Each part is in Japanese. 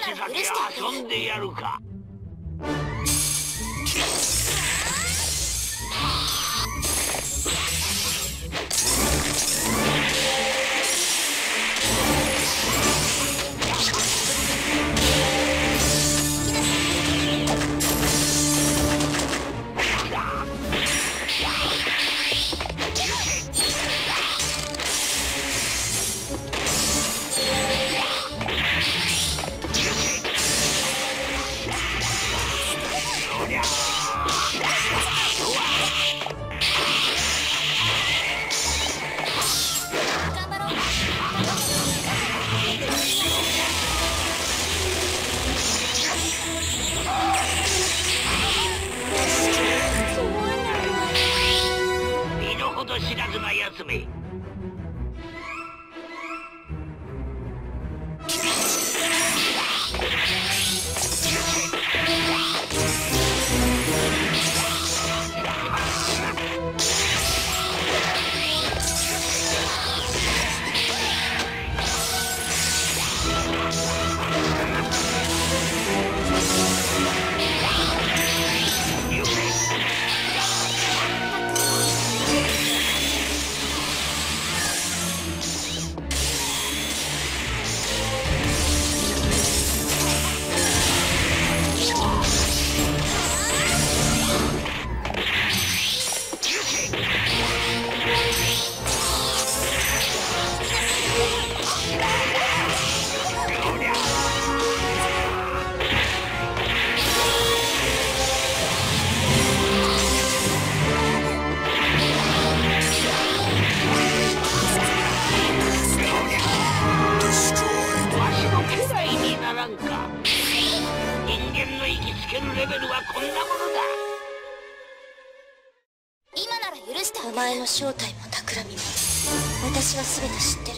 ちだけ遊んでやるか。知らずな奴め。なんか。人間の行きつけるレベルはこんなものだ。今なら許してお前の正体も企みも私は全て知ってる。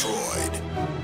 destroyed.